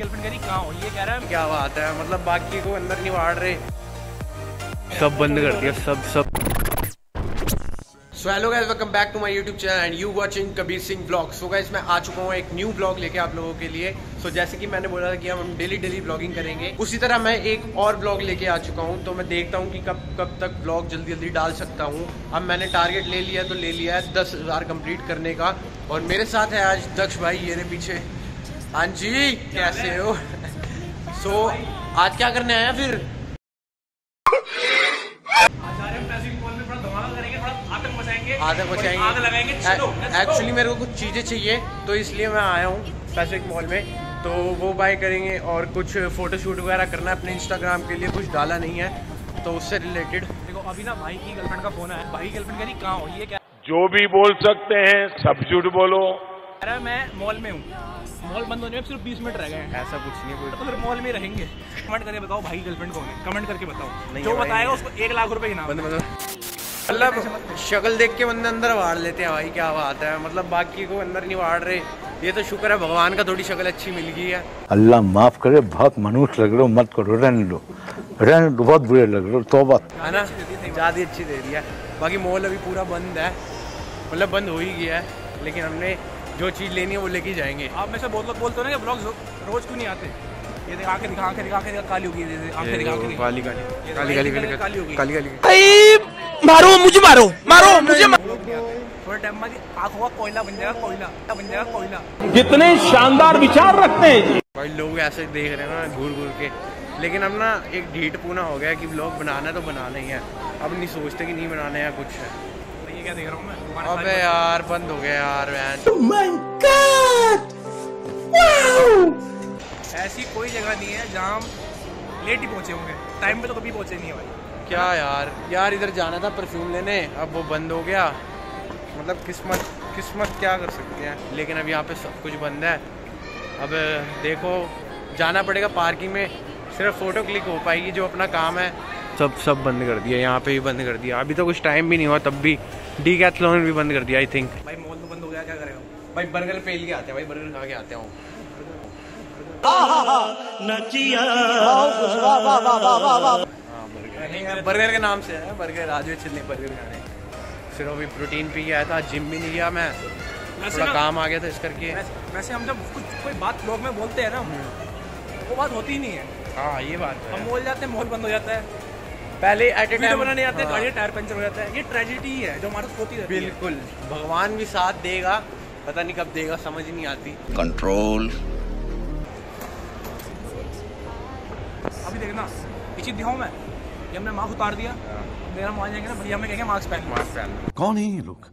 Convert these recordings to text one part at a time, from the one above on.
Girlfriend करी कहाँ हो? ये कह रहा है क्या बात है मतलब बाकी को अंदर नहीं बाढ़ रहे। सब बंद कर दिया सब सब। So hello guys welcome back to my YouTube channel and you watching Kabir Singh blog so guys मैं आ चुका हूँ एक न्यू ब्लॉग लेके आप लोगों के लिए। सो so, जैसे कि मैंने बोला था कि हम डेली डेली ब्लॉगिंग करेंगे उसी तरह मैं एक और ब्लॉग लेके आ चुका हूँ। तो मैं देखता हूँ कि कब कब तक ब्लॉग जल्दी जल्दी डाल सकता हूँ। अब मैंने टारगेट ले लिया तो ले लिया है दस हज़ार कंप्लीट करने का। और मेरे साथ है आज दक्ष भाई ये पीछे। हाँ जी कैसे हो? सो so, आज क्या करने आया फिर? आतंक बचाएँगे एक्चुअली मेरे को कुछ चीज़ें चाहिए तो इसलिए मैं आया हूँ पैसिफिक मॉल में। तो वो बाय करेंगे और कुछ फ़ोटो शूट वगैरह करना है अपने इंस्टाग्राम के लिए कुछ डाला नहीं है तो उससे रिलेटेड देखो अभी ना भाई की गर्लफ्रेंड का फ़ोन है भाई की गर्लफ्रेंड कह रही कहाँ हो? ये क्या? जो भी बोल सकते हैं सब झूठ बोलो। अरे मैं मॉल में हूँ। मॉल बंद होने में सिर्फ़ बीस मिनट रह गए हैं। ऐसा कुछ नहीं कोई तो फिर मॉल में रहेंगे। कमेंट करके बताओ भाई गर्लफ्रेंड कौन है? कमेंट करके बताओ। जो बताएगा उसको एक लाख रुपए इनाम। मतलब शक्ल देख के बंदे अंदर वाड़ लेते हैं भाई क्या बात है। मतलब बाकी को अंदर नहीं वाड़ रहे। ये तो शुक्र है भगवान का थोड़ी शक्ल अच्छी मिल गई है। अल्लाह माफ़ करे बहुत मनुष्य लग रहे हो मत करो रहने लो रहने दो बहुत बुरे लग रहे हो तोबा। है ना? ज़्यादा अच्छी दे दी है। बाकी मॉल अभी पूरा बंद है। मतलब बंद हो ही गया है लेकिन हमने जो चीज़ लेनी है वो लेके जाएँगे। आप में से बहुत लोग बोलते हो ना कि ब्लॉग रोज क्यों नहीं आते? ये देख आँखें दिखा आँखें दिखा आँखें दिखा काली होगी आँखें दिखा दिखा। काली काली काली काली काली काली होगी। काली काली। मारो मुझे मारो मारो मुझे थोड़े टाइम बाद आँखों का कोयला बन जाएगा कोयला बन जाएगा कोयला। कितने शानदार विचार रखते हैं जी। भाई लोग ऐसे देख रहे हैं ना घूर घूर के। लेकिन अब ना एक ढीठ पूना हो गया कि ब्लॉग बनाना है तो बनाना ही है। अब नहीं सोचते कि नहीं बनाना है या कुछ है। ये क्या देख रहा हूँ मैं। अबे यार बंद हो गया यार वैन ऐसी कोई जगह नहीं है जहाँ हम लेट ही पहुँचे होंगे। टाइम पे तो कभी पहुँचे नहीं है भाई। क्या यार? यार इधर जाना था परफ्यूम लेने अब वो बंद हो गया। मतलब किस्मत किस्मत क्या कर सकते हैं? लेकिन अब यहाँ पे सब कुछ बंद है। अब देखो जाना पड़ेगा पार्किंग में। सिर्फ़ फ़ोटो क्लिक हो पाएगी जो अपना काम है। सब सब बंद कर दिया यहाँ पे भी बंद कर दिया। अभी तो कुछ टाइम भी नहीं हुआ तब भी डी कैथलॉन भी बंद कर दिया आई थिंक भाई मॉल तो बंद हो गया क्या करेगा भाई बर्गर पेल के आते हैं भाई बर्गर खा के आते हैं बर्गर के नाम से है बर्गर आज चिल्ली बर्गर खाने। सिर्फ़ अभी प्रोटीन पी के आया था जिम भी नहीं गया मैं। थोड़ा काम आ गया था इस करके। वैसे वैसे हम जब कुछ कोई बात लोग में बोलते हैं ना वो बात होती ही नहीं है। हाँ ये बात है। हम है मॉल जाते हैं मॉल बंद हो जाता है। पहले एट ए टाइम बनाने जाते हैं गाड़ी का टायर पंचर हो जाता है। ये ट्रेजिडी है जो हमारे साथ होती है। बिल्कुल। भगवान भी साथ देगा पता नहीं कब देगा समझ नहीं आती। कंट्रोल अभी देखना चीज़ दिखाऊँ मैं? ये हमने मास्क उतार दिया। मेरा मान जाएँगे ना भैया हमें कहेंगे मास्क पहन मास्क पहन कौन है ये लोग?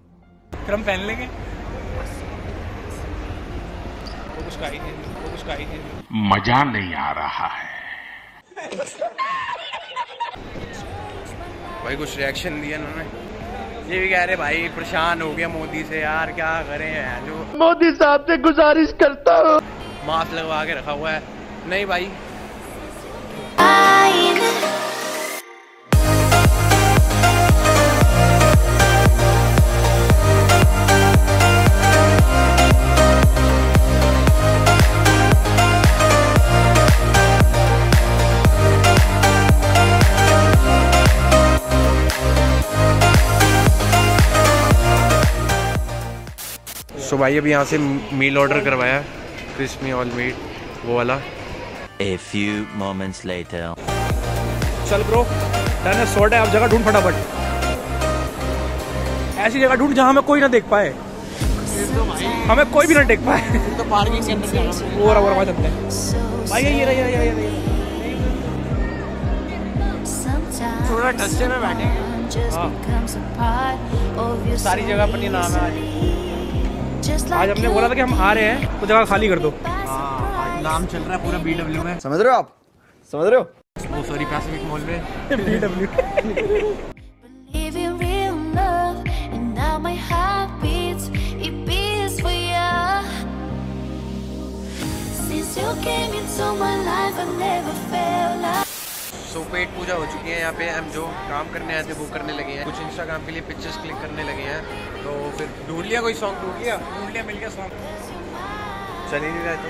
फिर हम पहन लेंगे। वो कुछ का ही नहीं वो कुछ का ही नहीं। मज़ा नहीं आ रहा है। भाई कुछ रिएक्शन दिया उन्होंने ये भी कह रहे भाई परेशान हो गया मोदी से यार क्या करें यार जो मोदी साहब से गुजारिश करता हूँ। मास्क लगवा के रखा हुआ है। नहीं भाई। सो भाई अभी यहाँ से मील ऑर्डर करवाया क्रिस्पी ऑल मीट वो वाला। A few moments later. चल ब्रो डन है सॉर्ट है आप जगह ढूंढ फटाफट। ऐसी जगह ढूंढ जहाँ हमें कोई ना देख पाए। हमें कोई भी ना देख पाए। तो पार्किंग के अंदर जाना रहा वहाँ चलते हैं। भाई ये रहा ये रहा ये रहा थोड़ा डस्टे में बैठेंगे सारी जगह अपनी नाम है आज। आज हमने बोला था कि हम आ रहे हैं तो जगह खाली कर दो। हाँ, नाम चल रहा है पूरा बी डब्ल्यू में। समझ रहे हो आप? समझ रहे हो? वो सॉरी पैसिफिक मॉल में। बी डब्ल्यू सो पेट पूजा हो चुकी है यहाँ पे। हम जो काम करने आए थे वो करने लगे हैं। कुछ इंस्टाग्राम के लिए पिक्चर्स क्लिक करने लगे हैं। तो फिर ढूंढ लिया कोई सॉन्ग ढूंढ लिया? ढूंढ लिया मिल गया सॉन्ग चल ही नहीं रहा तो।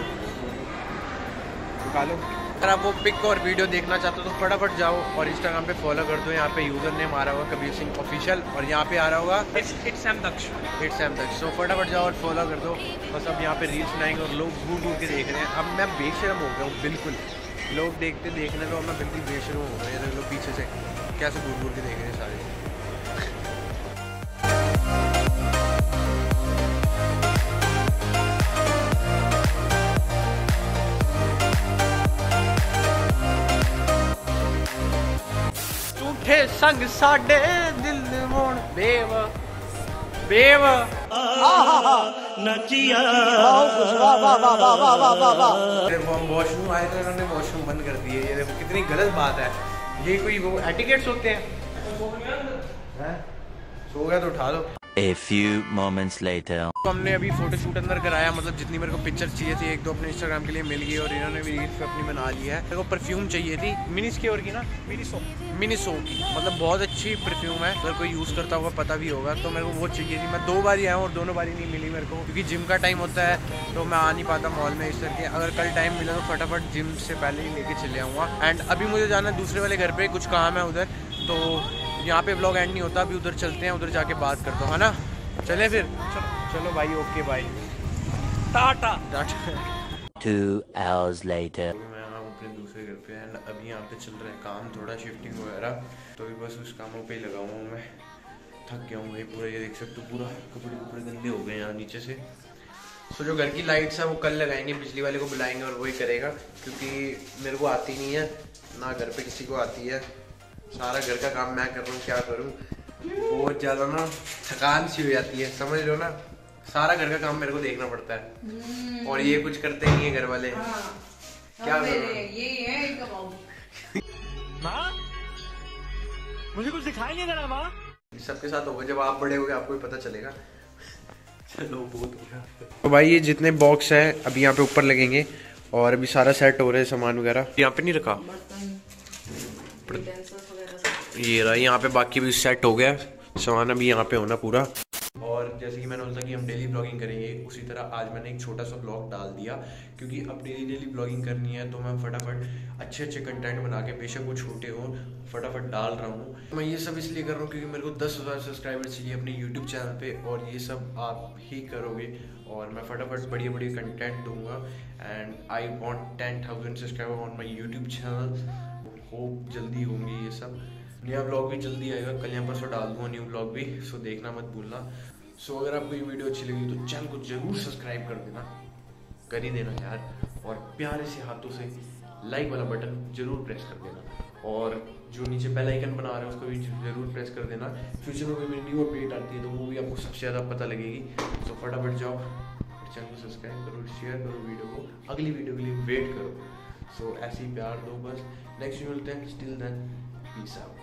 लो। अगर आप वो पिक और वीडियो देखना चाहते हो तो फटाफट जाओ और इंस्टाग्राम पे फॉलो कर दो। यहाँ पे यूज़र नेम आ रहा होगा कबीर सिंह ऑफिशियल और यहाँ पे आ रहा होगा it's it's Daksh it's M so फटाफट जाओ और फॉलो कर दो। बस अब यहाँ पे रील्स बनाएँगे और लोग घूर घूर के देख रहे हैं। अब मैं बेशरम हो गया हूँ बिल्कुल। लोग देखते देखने तो अब मैं बिल्कुल बेशरम हो गया ये लोग पीछे से कैसे घूर घूर के देख रहे हैं सारे ਝੂਠੇ ਸੰਗ ਸਾਡੇ ਦਿਲ ਹੋਣ ਬੇਵ ਬੇਵ हम वॉशरूम आए थे उन्होंने वॉशरूम बंद कर दिए। ये देखो कितनी गलत बात है। ये कोई वो एटिकेट्स होते हैं? हैं? सो गया तो उठा लो। A few moments later. तो हमने अभी फ़ोटो शूट अंदर कराया मतलब जितनी मेरे को पिक्चर चाहिए थी, एक दो अपने इंस्टाग्राम के लिए मिल गई और इन्होंने भी रील्स पे अपनी बना ली है। मेरे को परफ्यूम चाहिए थी मिनी स्क्योर की ना मिनी सो मिनी सो की। मतलब बहुत अच्छी परफ्यूम है, अगर कोई यूज़ करता होगा, पता भी होगा। तो मेरे को वो चाहिए थी। मैं दो बार आया हूँ और दोनों बारी नहीं मिली मेरे को, क्योंकि जिम का टाइम होता है तो मैं आ नहीं पाता मॉल में इस करके अगर कल टाइम मिला तो फटाफट जिम से पहले ही लेके चले आऊँगा। एंड अभी मुझे जाना दूसरे वाले घर पे, कुछ काम है उधर तो यहाँ पे ब्लॉग एंड नहीं होता अभी उधर चलते हैं उधर जाके बात करता हूँ है ना? चले फिर। चलो चलो भाई okay bye tata. Tata. Two hours later. मैं हूँ अपने दूसरे घर पे एंड अभी यहाँ पे चल रहा है काम थोड़ा शिफ्टिंग वगैरह। तो अभी बस उस कामों पे ही लगा हुआ हूँ मैं। थक गया हूँ भाई पूरा ये देख सकते हो पूरा कपड़े कपड़े गंदे हो गए यहाँ नीचे से। तो जो घर की लाइट्स है वो कल लगाएँगे बिजली वाले को बुलाएँगे और वही करेगा क्योंकि मेरे को आती नहीं है ना घर पे किसी को आती है। सारा घर का काम मैं कर रहा हूँ क्या करूँ? बहुत ज़्यादा ना थकान सी हो जाती है समझ लो ना? सारा घर का काम मेरे को देखना पड़ता है। और ये कुछ करते नहीं है घर वाले। क्या करूँ? ये है इनका बाबू सबके साथ होगा जब आप बड़े हो गए आपको भी पता चलेगा। चलो बहुत हो तो भाई ये जितने बॉक्स है अभी यहाँ पे ऊपर लगेंगे। और अभी सारा सेट हो रहा है सामान वगैरह। यहाँ पे नहीं रखा। ये रहा, यहाँ पे बाकी भी सेट हो गया, सामान अभी यहाँ पे होना पूरा। और जैसे कि मैंने बोला कि हम डेली ब्लॉगिंग करेंगे, उसी तरह आज मैंने एक छोटा सा ब्लॉग डाल दिया, क्योंकि अब डेली डेली ब्लॉगिंग करनी है तो मैं फटाफट अच्छे अच्छे कंटेंट बना के, बेशक वो छोटे हो, फटाफट डाल रहा हूँ। मैं ये सब इसलिए कर रहा हूँ क्योंकि मेरे को दस हज़ार सब्सक्राइबर चाहिए अपने यूट्यूब चैनल पे, और ये सब आप ही करोगे, और मैं फटाफट बढ़िया बढ़िया कंटेंट दूँगा and I want ten thousand subscriber on my YouTube channel hope जल्दी होंगे ये सब। नया ब्लॉग भी जल्दी आएगा। कल यहाँ परसों डाल दूँगा न्यू ब्लॉग भी सो देखना मत भूलना। सो अगर आपको ये वीडियो अच्छी लगी तो चैनल को ज़रूर सब्सक्राइब कर देना। कर ही देना यार। और प्यारे से हाथों से लाइक वाला बटन ज़रूर प्रेस कर देना। और जो नीचे बेल आइकन बना रहे हैं, उसको भी ज़रूर प्रेस कर देना। फ्यूचर में कोई न्यू अपडेट आती है तो वो भी आपको सबसे ज़्यादा पता लगेगी। तो फटाफट जाओ चैनल को सब्सक्राइब करो शेयर करो वीडियो को। अगली वीडियो के लिए वेट करो। सो ऐसे ही प्यार दो बस। नेक्स्ट मिलते हैं। Still then Peace out.